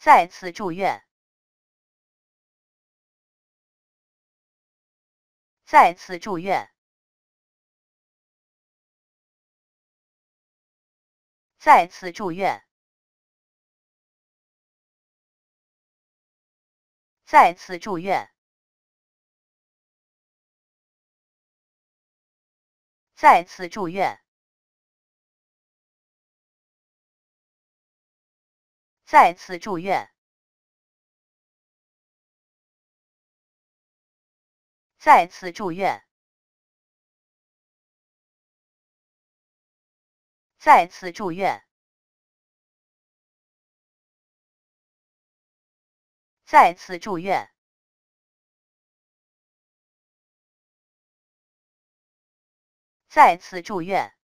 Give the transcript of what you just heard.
再次祝愿再次祝愿再次祝愿再次祝愿再次祝愿再次住院，再次住院，再次住院，再次住院，再次住院。